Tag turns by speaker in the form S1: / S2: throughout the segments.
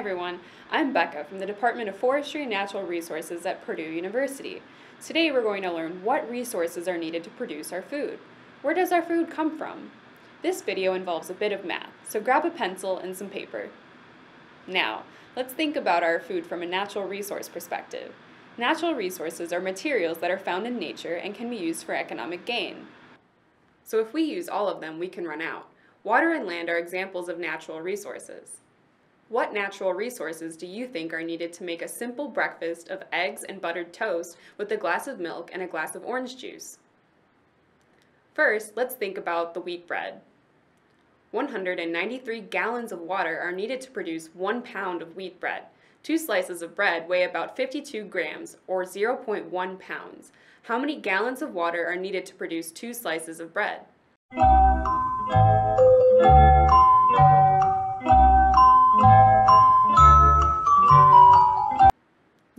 S1: everyone, I'm Becca from the Department of Forestry and Natural Resources at Purdue University. Today we're going to learn what resources are needed to produce our food. Where does our food come from? This video involves a bit of math, so grab a pencil and some paper. Now, let's think about our food from a natural resource perspective. Natural resources are materials that are found in nature and can be used for economic gain. So if we use all of them, we can run out. Water and land are examples of natural resources. What natural resources do you think are needed to make a simple breakfast of eggs and buttered toast with a glass of milk and a glass of orange juice? First, let's think about the wheat bread. 193 gallons of water are needed to produce one pound of wheat bread. Two slices of bread weigh about 52 grams, or 0.1 pounds. How many gallons of water are needed to produce two slices of bread?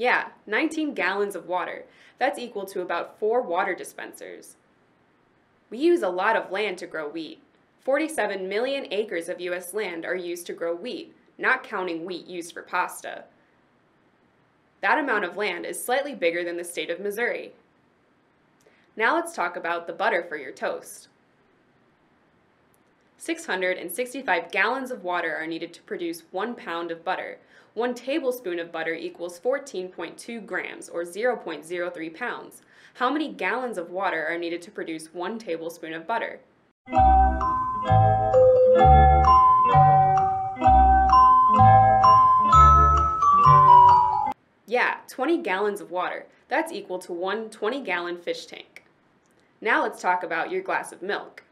S1: Yeah, 19 gallons of water. That's equal to about four water dispensers. We use a lot of land to grow wheat. 47 million acres of U.S. land are used to grow wheat, not counting wheat used for pasta. That amount of land is slightly bigger than the state of Missouri. Now let's talk about the butter for your toast. 665 gallons of water are needed to produce one pound of butter. One tablespoon of butter equals 14.2 grams, or 0.03 pounds. How many gallons of water are needed to produce one tablespoon of butter? Yeah, 20 gallons of water. That's equal to one 20-gallon fish tank. Now let's talk about your glass of milk.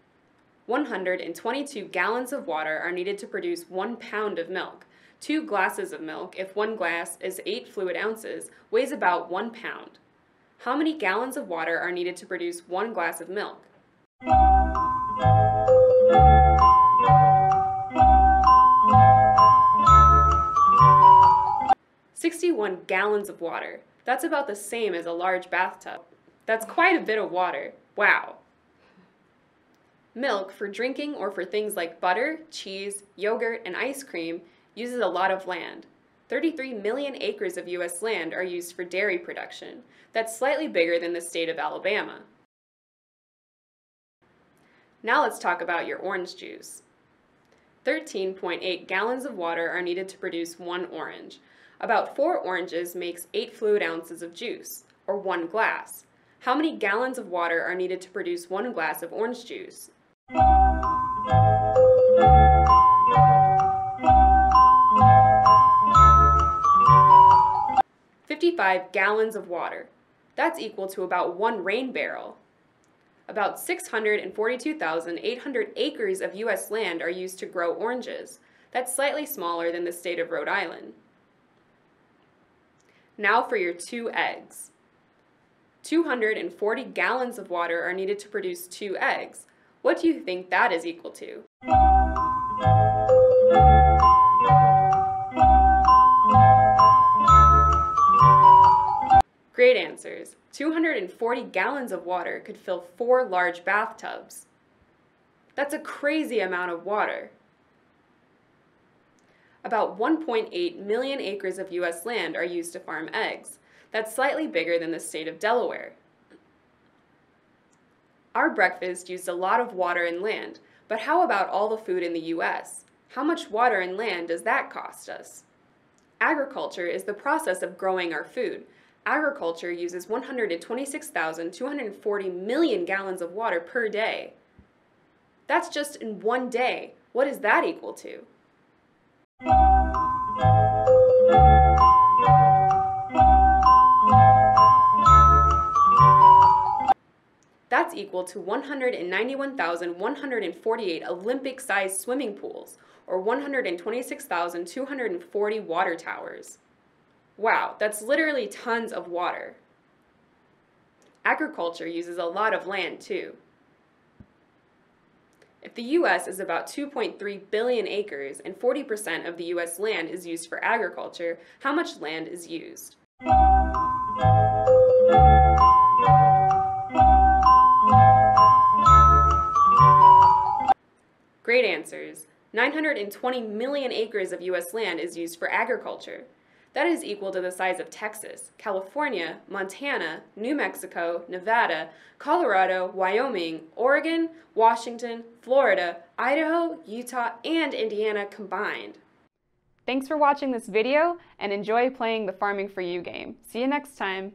S1: 122 gallons of water are needed to produce one pound of milk. Two glasses of milk, if one glass is 8 fluid ounces, weighs about one pound. How many gallons of water are needed to produce one glass of milk? Sixty-one gallons of water. That's about the same as a large bathtub. That's quite a bit of water. Wow. Milk, for drinking or for things like butter, cheese, yogurt, and ice cream, uses a lot of land. 33 million acres of U.S. land are used for dairy production. That's slightly bigger than the state of Alabama. Now let's talk about your orange juice. 13.8 gallons of water are needed to produce one orange. About four oranges makes 8 fluid ounces of juice, or one glass. How many gallons of water are needed to produce one glass of orange juice? 55 gallons of water. That's equal to about one rain barrel. About 642,800 acres of U.S. land are used to grow oranges. That's slightly smaller than the state of Rhode Island. Now for your two eggs. 240 gallons of water are needed to produce two eggs. What do you think that is equal to? Great answers. 240 gallons of water could fill four large bathtubs. That's a crazy amount of water. About 1.8 million acres of U.S. land are used to farm eggs. That's slightly bigger than the state of Delaware. Our breakfast used a lot of water and land, but how about all the food in the U.S.? How much water and land does that cost us? Agriculture is the process of growing our food. Agriculture uses 126,240 million gallons of water per day. That's just in one day. What is that equal to? Equal to 191,148 Olympic-sized swimming pools, or 126,240 water towers. Wow, that's literally tons of water. Agriculture uses a lot of land, too. If the U.S. is about 2.3 billion acres and 40% of the U.S. land is used for agriculture, how much land is used? 920 million acres of U.S. land is used for agriculture. That is equal to the size of Texas, California, Montana, New Mexico, Nevada, Colorado, Wyoming, Oregon, Washington, Florida, Idaho, Utah, and Indiana combined. Thanks for watching this video and enjoy playing the Farming for You game. See you next time.